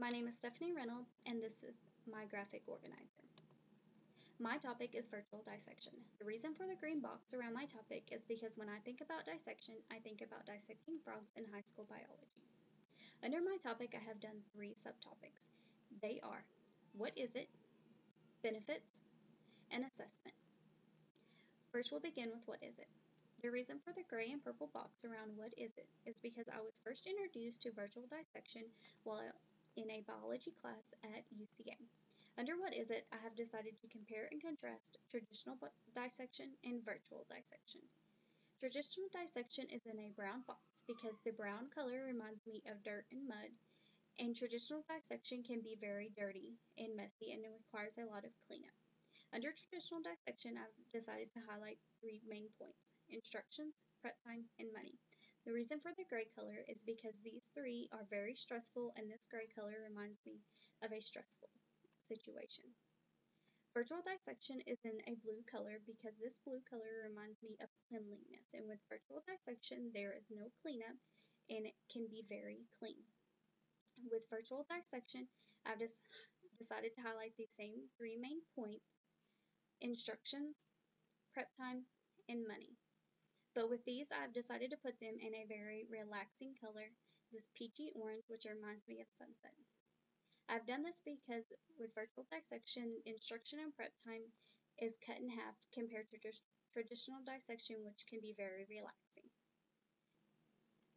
My name is Stephanie Reynolds, and this is my graphic organizer. My topic is virtual dissection. The reason for the green box around my topic is because when I think about dissection, I think about dissecting frogs in high school biology. Under my topic, I have done three subtopics. They are what is it, benefits, and assessment. First, we'll begin with what is it. The reason for the gray and purple box around what is it is because I was first introduced to virtual dissection while in a biology class at UCA. Under what is it, I have decided to compare and contrast traditional dissection and virtual dissection. Traditional dissection is in a brown box because the brown color reminds me of dirt and mud, and traditional dissection can be very dirty and messy and it requires a lot of cleanup. Under traditional dissection, I've decided to highlight three main points instructions, prep time, and money. The reason for the gray color is because these three are very stressful and this gray color reminds me of a stressful situation. Virtual dissection is in a blue color because this blue color reminds me of cleanliness and with virtual dissection there is no cleanup and it can be very clean. With virtual dissection I've just decided to highlight the same three main points instructions, prep time, and money. But with these, I've decided to put them in a very relaxing color, this peachy orange, which reminds me of sunset. I've done this because with virtual dissection, instruction and prep time is cut in half compared to traditional dissection, which can be very relaxing.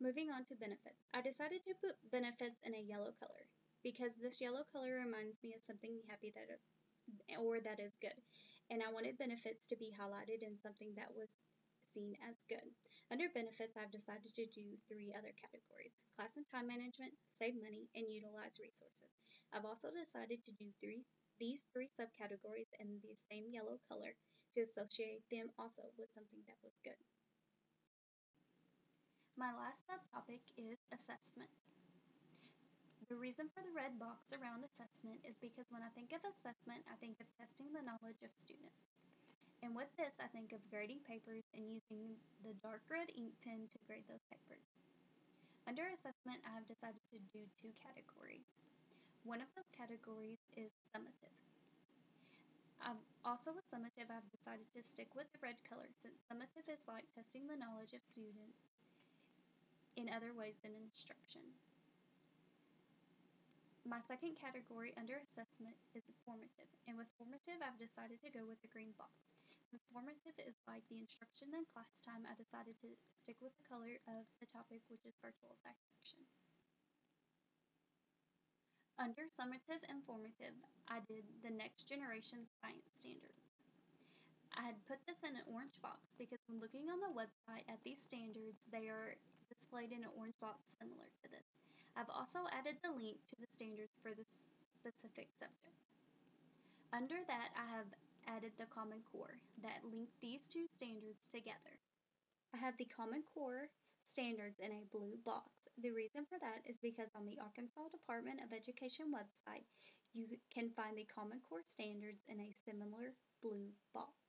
Moving on to benefits. I decided to put benefits in a yellow color because this yellow color reminds me of something happy that or that is good. And I wanted benefits to be highlighted in something that was seen as good. Under benefits, I've decided to do three other categories class and time management, save money, and utilize resources. I've also decided to do three these three subcategories in the same yellow color to associate them also with something that was good. My last subtopic is assessment. The reason for the red box around assessment is because when I think of assessment, I think of testing the knowledge of students. And with this, I think of grading papers and using the dark red ink pen to grade those papers. Under assessment, I have decided to do two categories. One of those categories is summative. I've, also with summative, I've decided to stick with the red color since summative is like testing the knowledge of students in other ways than instruction. My second category under assessment is formative, and with formative I've decided to go with the green box. Since formative is like the instruction and class time, I decided to stick with the color of the topic, which is virtual dissection. Under summative and formative, I did the next generation science standards. I had put this in an orange box because when looking on the website at these standards, they are displayed in an orange box similar to this. I've also added the link to the standards for this specific subject. Under that, I have added the Common Core that link these two standards together. I have the Common Core standards in a blue box. The reason for that is because on the Arkansas Department of Education website, you can find the Common Core standards in a similar blue box.